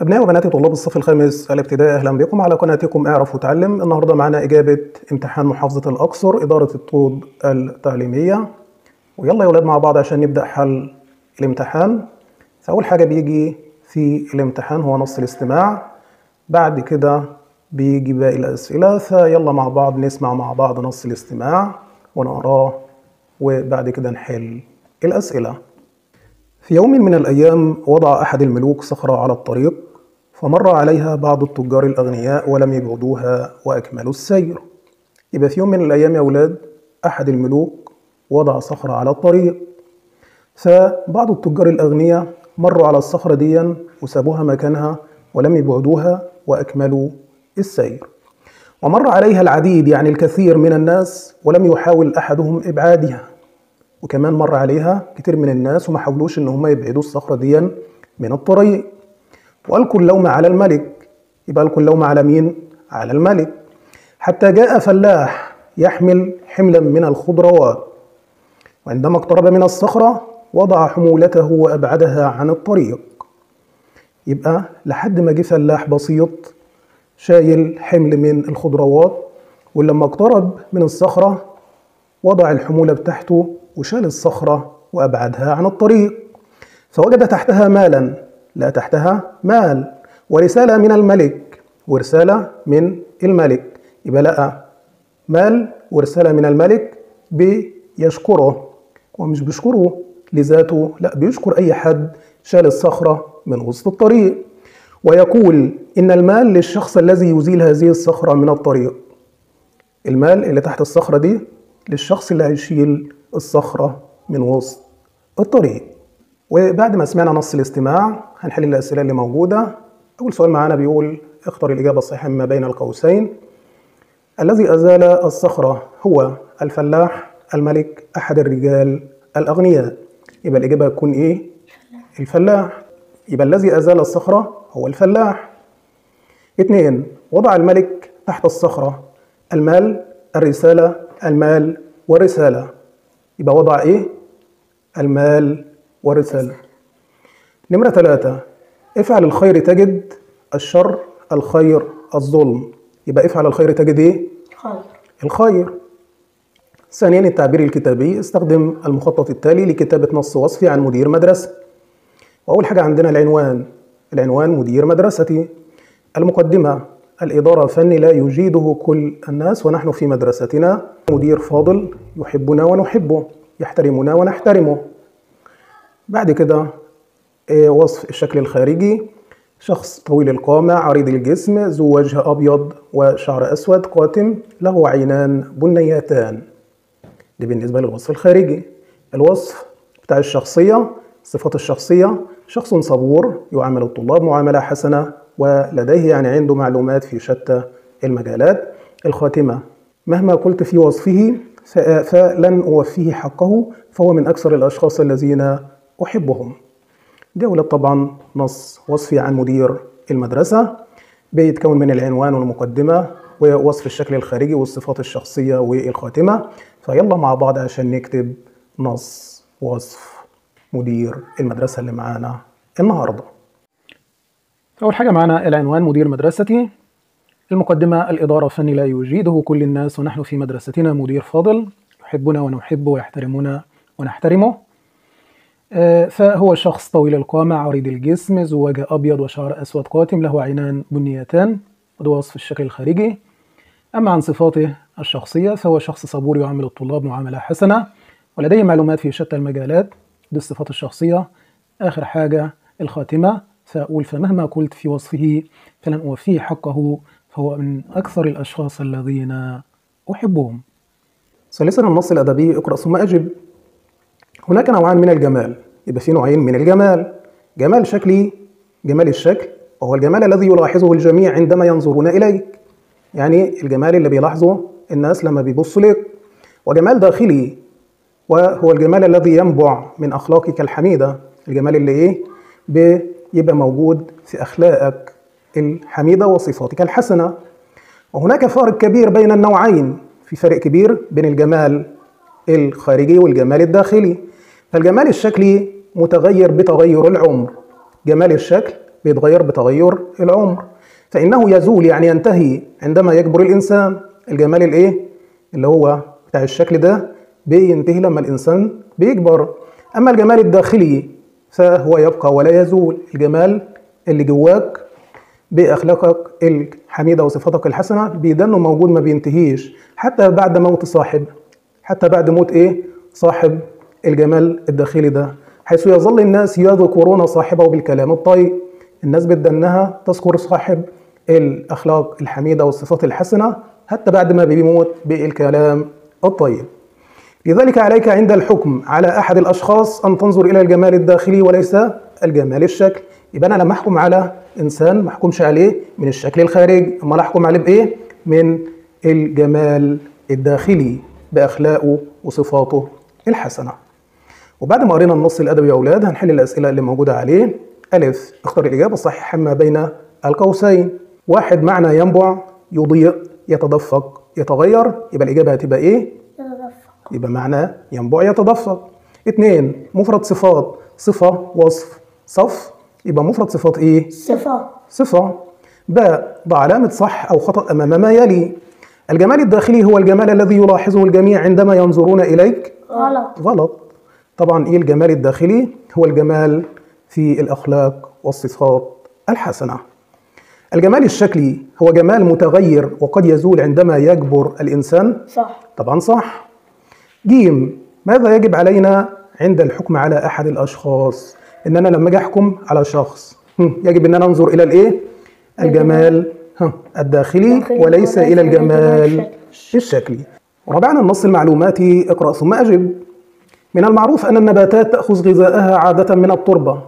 أبنائي وبناتي طلاب الصف الخامس الابتدائي أهلا بكم. على قناتكم اعرف وتعلم. النهاردة معنا إجابة امتحان محافظة الأقصر إدارة الطود التعليمية. ويلا يا ولاد مع بعض عشان نبدأ حل الامتحان. فأول حاجة بيجي في الامتحان هو نص الاستماع. بعد كده بيجي باقي الأسئلة. فيلا مع بعض نسمع مع بعض نص الاستماع ونقراه وبعد كده نحل الأسئلة. في يوم من الأيام وضع أحد الملوك صخرة على الطريق. فمر عليها بعض التجار الأغنياء ولم يبعدوها وأكملوا السير. يبقى في يوم من الأيام يا أولاد أحد الملوك وضع صخرة على الطريق. فبعض التجار الأغنياء مروا على الصخرة دي وسابوها مكانها ولم يبعدوها وأكملوا السير. ومر عليها العديد يعني الكثير من الناس ولم يحاول أحدهم إبعادها. وكمان مر عليها كتير من الناس وما حاولوش إن هم يبعدوا الصخرة دي من الطريق. والقوا اللوم على الملك. يبقى القوا اللوم على مين؟ على الملك. حتى جاء فلاح يحمل حملا من الخضروات. وعندما اقترب من الصخرة وضع حمولته وأبعدها عن الطريق. يبقى لحد ما جه فلاح بسيط شايل حمل من الخضروات ولما اقترب من الصخرة وضع الحمولة بتاعته وشال الصخرة وأبعدها عن الطريق. فوجد تحتها مالا. لا تحتها مال. ورسالة من الملك. ورسالة من الملك. يبقى لقى مال ورسالة من الملك بيشكره. ومش بيشكره لذاته لا بيشكر أي حد شال الصخرة من وسط الطريق. ويقول إن المال للشخص الذي يزيل هذه الصخرة من الطريق. المال اللي تحت الصخرة دي للشخص اللي هيشيل الصخرة من وسط الطريق. وبعد ما سمعنا نص الاستماع هنحل الأسئلة اللي موجودة. أول سؤال معانا بيقول اختر الإجابة الصحيحة ما بين القوسين. الذي أزال الصخرة هو الفلاح الملك أحد الرجال الأغنياء. يبقى الإجابة تكون إيه؟ الفلاح. يبقى الذي أزال الصخرة هو الفلاح. اثنين وضع الملك تحت الصخرة المال الرسالة المال والرسالة. يبقى وضع إيه؟ المال والرسالة نمرة ثلاثة. افعل الخير تجد الشر الخير الظلم. يبقى افعل الخير تجد إيه؟ خير الخير. ثانيا التعبير الكتابي. استخدم المخطط التالي لكتابة نص وصفي عن مدير مدرسة. وأول حاجة عندنا العنوان. العنوان مدير مدرستي. المقدمة. الإدارة فن لا يجيده كل الناس ونحن في مدرستنا. مدير فاضل يحبنا ونحبه يحترمنا ونحترمه. بعد كده وصف الشكل الخارجي. شخص طويل القامة عريض الجسم ذو وجه أبيض وشعر أسود قاتم له عينان بنيتان. دي بالنسبة للوصف الخارجي. الوصف بتاع الشخصية صفات الشخصية. شخص صبور يعامل الطلاب معاملة حسنة ولديه يعني عنده معلومات في شتى المجالات. الخاتمة. مهما قلت في وصفه فلن أوفيه حقه فهو من أكثر الأشخاص الذين أحبهم. أولاد طبعا نص وصفي عن مدير المدرسة بيتكون من العنوان والمقدمة ووصف الشكل الخارجي والصفات الشخصية والخاتمة. فيلا مع بعض عشان نكتب نص وصف مدير المدرسة اللي معانا النهارده. أول حاجة معنا العنوان مدير مدرستي. المقدمة الإدارة فن لا يجيده كل الناس ونحن في مدرستنا مدير فاضل. يحبنا ونحبه ويحترمنا ونحترمه. فهو شخص طويل القامة عريض الجسم وجه أبيض وشعر أسود قاتم له عينان بنيتان وده وصف الشكل الخارجي. أما عن صفاته الشخصية فهو شخص صبور يعامل الطلاب معاملة حسنة ولديه معلومات في شتى المجالات دي الصفات الشخصية. آخر حاجة الخاتمة. فأقول فمهما قلت في وصفه فلن أوفيه حقه فهو من أكثر الأشخاص الذين أحبهم. ثالثا النص الأدبي. اقرأ ثم أجب. هناك نوعان من الجمال. يبقى في نوعين من الجمال. جمال شكلي جمال الشكل وهو الجمال الذي يلاحظه الجميع عندما ينظرون إليك. يعني الجمال اللي بيلاحظه الناس لما بيبصوا لك. وجمال داخلي وهو الجمال الذي ينبع من أخلاقك الحميدة. الجمال اللي إيه؟ بيبقى موجود في أخلاقك الحميدة وصفاتك الحسنة. وهناك فارق كبير بين النوعين. في فرق كبير بين الجمال الخارجي والجمال الداخلي. فالجمال الشكلي متغير بتغير العمر. جمال الشكل بيتغير بتغير العمر. فإنه يزول يعني ينتهي عندما يكبر الإنسان. الجمال الإيه؟ اللي هو بتاع الشكل ده بينتهي لما الإنسان بيكبر. أما الجمال الداخلي فهو يبقى ولا يزول. الجمال اللي جواك بأخلاقك الحميدة وصفاتك الحسنة بيدنه موجود ما بينتهيش. حتى بعد موت صاحب. حتى بعد موت إيه؟ صاحب الجمال الداخلي ده حيث يظل الناس يذكرون صاحبه بالكلام الطيب. الناس بدنها تذكر صاحب الأخلاق الحميدة والصفات الحسنة حتى بعد ما بيموت بالكلام الطيب. لذلك عليك عند الحكم على أحد الأشخاص أن تنظر إلى الجمال الداخلي وليس الجمال الشكل. يبقى أنا لما أحكم على إنسان ما أحكمش عليه من الشكل الخارجي أما أحكم عليه بإيه؟ من الجمال الداخلي بأخلاقه وصفاته الحسنة. وبعد ما قرينا النص الأدبي يا أولاد هنحل الأسئلة اللي موجودة عليه. ألف اختر الإجابة الصحيحة ما بين القوسين. واحد معنى ينبع يضيء يتدفق يتغير يبقى الإجابة هتبقى إيه؟ يتدفق. يبقى معنى ينبع يتدفق. اثنين مفرد صفات صفة وصف صف يبقى مفرد صفات إيه؟ صفة. صفة. باء ضع علامة صح أو خطأ أمام ما يلي. الجمال الداخلي هو الجمال الذي يلاحظه الجميع عندما ينظرون إليك. غلط. غلط. طبعا إيه الجمال الداخلي؟ هو الجمال في الأخلاق والصفات الحسنة. الجمال الشكلي هو جمال متغير وقد يزول عندما يكبر الإنسان. صح. طبعا صح. جيم ماذا يجب علينا عند الحكم على أحد الأشخاص؟ ان أنا لما أجي احكم على شخص. يجب ان أنا انظر إلى الإيه؟ الجمال الداخلي وليس إلى الجمال الشكلي. رابعا النص المعلوماتي اقرأ ثم أجب. من المعروف أن النباتات تأخذ غذاءها عادة من التربة.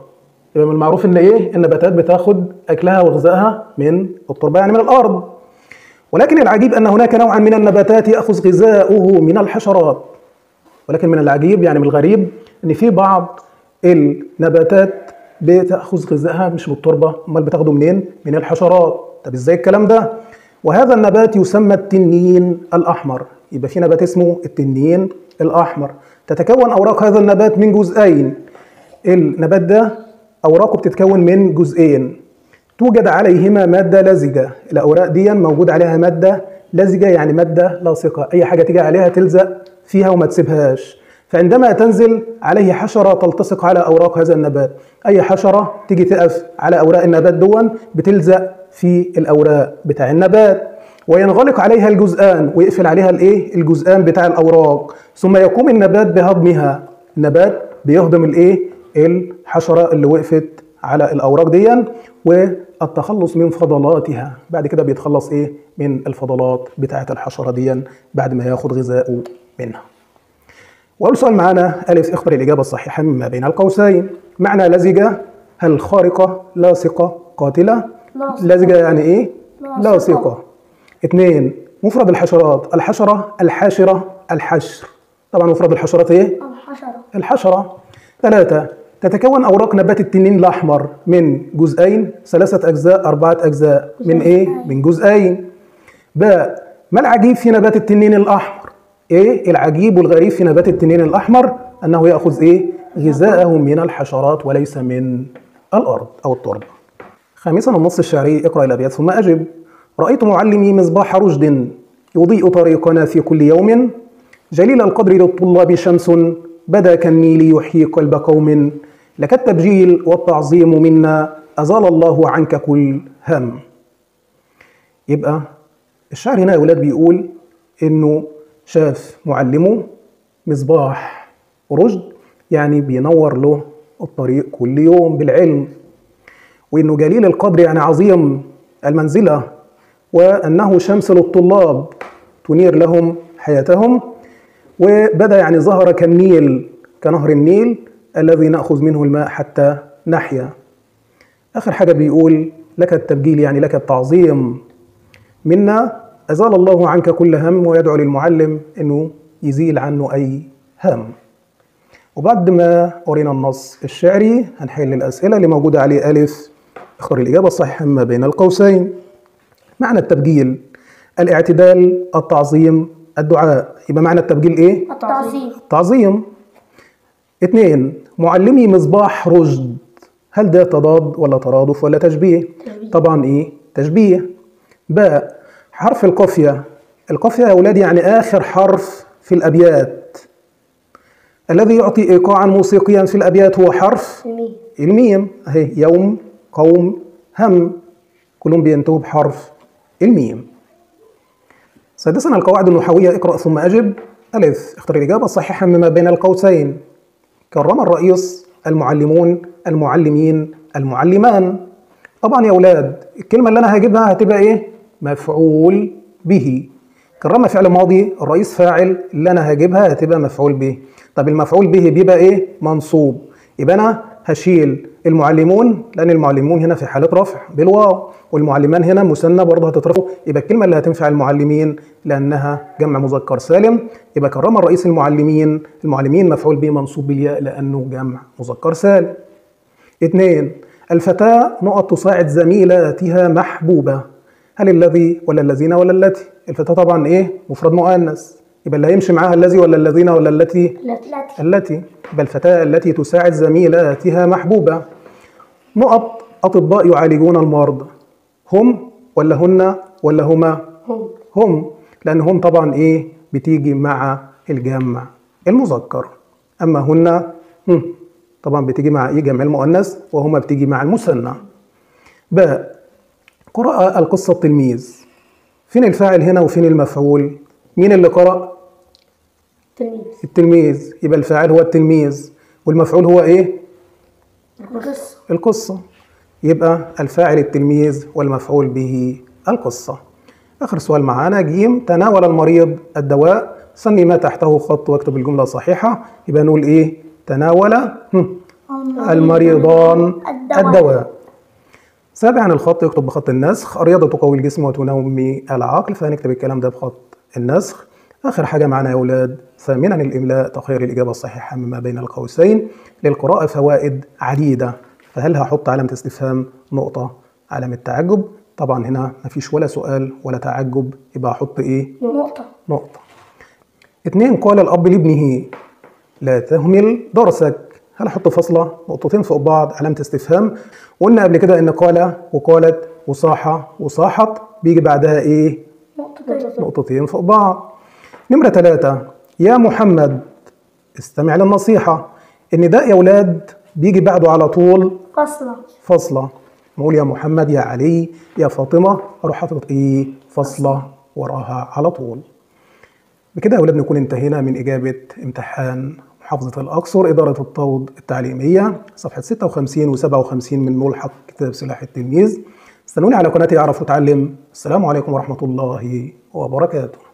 يبقى من المعروف إن إيه؟ النباتات بتاخد أكلها وغذائها من التربة يعني من الأرض. ولكن العجيب أن هناك نوعا من النباتات يأخذ غذاؤه من الحشرات. ولكن من العجيب يعني من الغريب إن في بعض النباتات بتأخذ غذائها مش من التربه أمال بتاخده منين؟ من الحشرات. طب إزاي الكلام ده؟ وهذا النبات يسمى التنين الأحمر. يبقى في نبات اسمه التنين الأحمر. تتكون أوراق هذا النبات من جزئين. النبات ده أوراقه بتتكون من جزئين. توجد عليهما مادة لزجة. الأوراق دي موجود عليها مادة لزجة يعني مادة لاصقة. أي حاجة تيجي عليها تلزق فيها وما تسيبهاش. فعندما تنزل عليه حشرة تلتصق على أوراق هذا النبات. أي حشرة تيجي تقف على أوراق النبات دون بتلزق في الأوراق بتاع النبات. وينغلق عليها الجزآن ويقفل عليها الإيه؟ الجزآن بتاع الأوراق. ثم يقوم النبات بهضمها. النبات بيهضم الإيه؟ الحشرة اللي وقفت على الأوراق دي والتخلص من فضلاتها. بعد كده بيتخلص إيه؟ من الفضلات بتاعة الحشرة دي بعد ما ياخد غذاءه منها. واول سؤال معانا ألف اختر الإجابة الصحيحة مما بين القوسين. معنى لزجة هل خارقة لاصقة قاتلة. لزجة يعني إيه؟ لاصقة. لاصقة. اثنين مفرد الحشرات الحشرة الحاشرة الحشر. طبعا مفرد الحشرات إيه؟ الحشرة. الحشرة. ثلاثة تتكون أوراق نبات التنين الأحمر من جزئين ثلاثة أجزاء أربعة أجزاء. من إيه؟ من جزئين. باء ما العجيب في نبات التنين الأحمر؟ إيه؟ العجيب والغريب في نبات التنين الأحمر؟ أنه يأخذ إيه؟ غذاءه من الحشرات وليس من الأرض أو التربة. خامسا النص الشعري اقرأ الأبيات ثم أجب. رأيت معلمي مصباح رشد يضيء طريقنا في كل يوم. جليل القدر للطلاب شمس بدا كالنيل يحيي قلب قوم. لك التبجيل والتعظيم منا أزال الله عنك كل هم. يبقى الشاعر هنا يا أولاد بيقول إنه شاف معلمه مصباح رشد يعني بينور له الطريق كل يوم بالعلم. وإنه جليل القدر يعني عظيم المنزلة وأنه شمس للطلاب تنير لهم حياتهم وبدأ يعني ظهر كالنيل كنهر النيل الذي نأخذ منه الماء حتى نحيا. آخر حاجة بيقول لك التبجيل يعني لك التعظيم. منا أزال الله عنك كل هم ويدعو للمعلم إنه يزيل عنه أي هم. وبعد ما قرينا النص الشعري هنحل الأسئلة اللي موجودة عليه ألف. اختر الإجابة الصحيحة ما بين القوسين. معنى التبجيل الاعتدال التعظيم الدعاء. يبقى معنى التبجيل إيه؟ التعظيم. تعظيم اثنين معلمي مصباح رشد. هل ده تضاد ولا ترادف ولا تشبيه؟ تشبيه. طبعا إيه؟ تشبيه. باء حرف القافية. القافية يا أولاد يعني آخر حرف في الأبيات. الذي يعطي إيقاعا موسيقيا في الأبيات هو حرف الميم. الميم. أهي يوم قوم هم. كلهم بينتهوا بحرف. الميم. سادسا القواعد النحوية اقرأ ثم أجب. ألف اختر الإجابة الصحيحة مما بين القوسين. كرم الرئيس المعلمون المعلمين المعلمان. طبعا يا أولاد الكلمة اللي أنا هجيبها هتبقى إيه؟ مفعول به. كرم فعل ماضي الرئيس فاعل اللي أنا هجيبها هتبقى مفعول به. طب المفعول به بيبقى إيه؟ منصوب. يبقى أنا هشيل المعلمون لأن المعلمون هنا في حالة رفع بالواو والمعلمان هنا مثنى برضه هتترفع. يبقى الكلمة اللي هتنفع المعلمين لأنها جمع مذكر سالم. يبقى كرم الرئيس المعلمين المعلمين مفعول به منصوب بالياء لأنه جمع مذكر سالم. اثنين الفتاة نقط تساعد زميلاتها محبوبة. هل الذي ولا الذين ولا التي؟ الفتاة طبعا إيه؟ مفرد مؤنث. يبقى اللي هيمشي معاها الذي ولا الذين ولا التي التي. التي بل الفتاة التي تساعد زميلاتها محبوبة. نقط أطباء يعالجون المرضى هم ولا هن ولا هما؟ هم. هم لأن هم طبعا إيه؟ بتيجي مع الجمع المذكر. أما هن هم طبعا بتيجي مع إيه؟ جمع المؤنث وهما بتيجي مع المثنى. باء قرأ القصة التلميذ. فين الفاعل هنا وفين المفعول؟ مين اللي قرأ؟ تلميذ التلميذ. يبقى الفاعل هو التلميذ. والمفعول هو إيه؟ القصة. القصة. يبقى الفاعل التلميذ والمفعول به القصة. آخر سؤال معانا. جيم. تناول المريض الدواء. سمي ما تحته خط واكتب الجملة الصحيحة يبقى نقول إيه؟ تناول المريضان الدواء. سابعا الخط يكتب بخط النسخ. الرياضة تقوي الجسم وتنمي العقل. فهنكتب الكلام ده بخط النسخ. آخر حاجة معنا يا أولاد ثامنا الإملاء تخير الإجابة الصحيحة مما بين القوسين. للقراءة فوائد عديدة فهل هحط علامة استفهام نقطة علامة تعجب طبعا هنا مفيش ولا سؤال ولا تعجب يبقى أحط إيه؟ نقطة. نقطة. اتنين قال الأب لابنه لا تهمل درسك. هل أحط فاصلة نقطتين فوق بعض علامة استفهام وقلنا قبل كده إن قال وقالت وصاح وصاحت بيجي بعدها إيه؟ نقطتين. نقطتين فوق بعض. نمرة ثلاثة يا محمد استمع للنصيحة. النداء يا ولاد بيجي بعده على طول. فصلة. فاصلة نقول يا محمد يا علي يا فاطمة. أروح حاطط إيه؟ فاصلة وراها على طول. بكده يا ولاد نكون انتهينا من إجابة امتحان محافظة الأقصر إدارة الطود التعليمية صفحة 56 و 57 من ملحق كتاب سلاح التلميذ. استنوني على قناتي أعرف أتعلم. السلام عليكم ورحمة الله وبركاته.